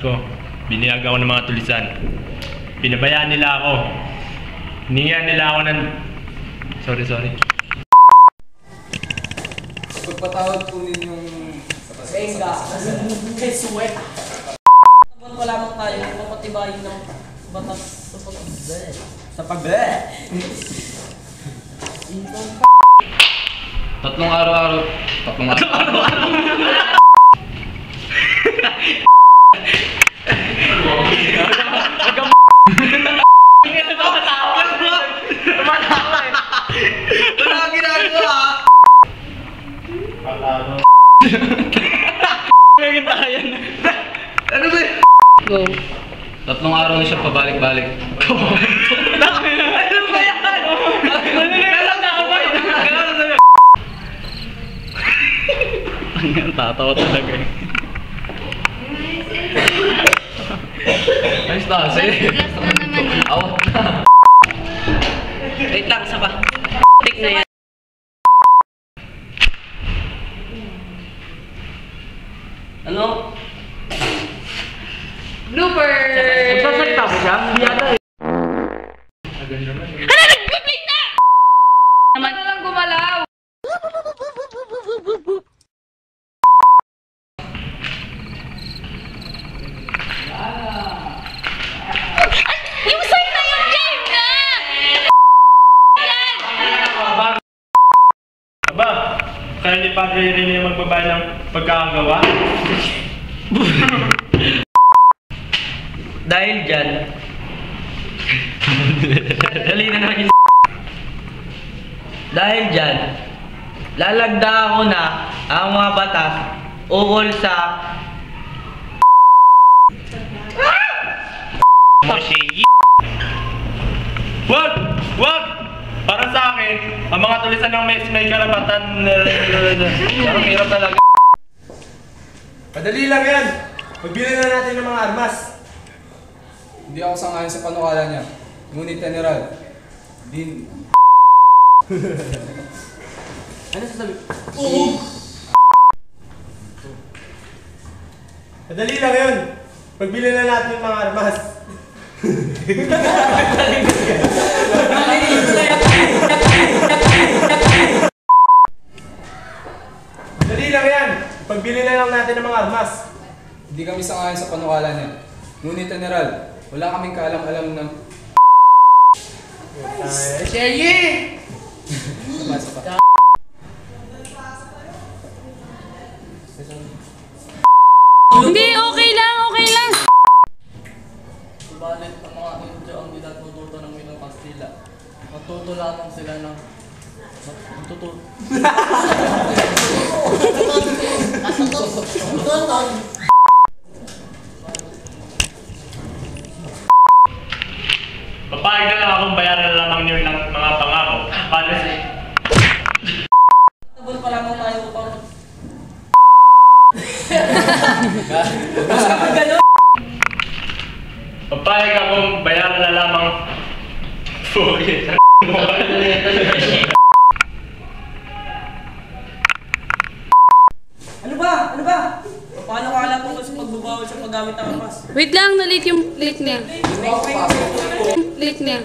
ko. Biniyag ako ng mga tulisan. Pinabayaan nila ako. Hiningihan nila ako ng... Sorry, sorry. Pagpatawad po ninyong Venga. Kay Suwet. Taban pa lamang tayo, papatibayin ng batas sa pag- sa pagbe. Tatlong araw-araw. Tatlong araw. Go. Tatlong araw na siya pabalik-balik. Ano ba yan? Ang tatawa talaga eh. Ayos na kasi. Last na naman Blooper! Nagsasalita mo siya? Hindi yata eh. Hala, nag-play na! Naman na lang gumalaw. Yung sign na yung game na! Aba, kaya ni Padre Rene magbabay ng pagkakagawa? Dahil dyan, dali na natin. Dahil dyan, lalagda ako na ang mga batas ukol sa Moshi. Wag! Wag! Para sa akin, ang mga tulisan ng mes may karapatan. Ang hirap talaga. Madali lang yan. Magbili na natin ng mga armas. Hindi ako sangayon sa panukala niya. Ngunit general, din... Ano sasabi? Madali lang yun. Magbili na natin ng mga armas. Madali lang yan. Pagbili na lang natin ng mga armas. Hindi kami sangayon sa panukala niya. Ngunit general, wala kaming kaalam-alam ng... Sherry! Basta pa. Hindi, okay lang, okay lang. Subalit ang mga Indio ang hindi natututo ng Minong Kastila. Matuto lamang sila ng matututo. Papayag na lang akong bayaran na lamang niyo ng mga pangako. Para sa... Taban pa lamang tayo upang Papayag akong bayaran na lamang... Pugit. Ano ba? Ano ba? Tungkol sa paggamit ng armas? Wait lang, nalit yung plate niya. Plate niya.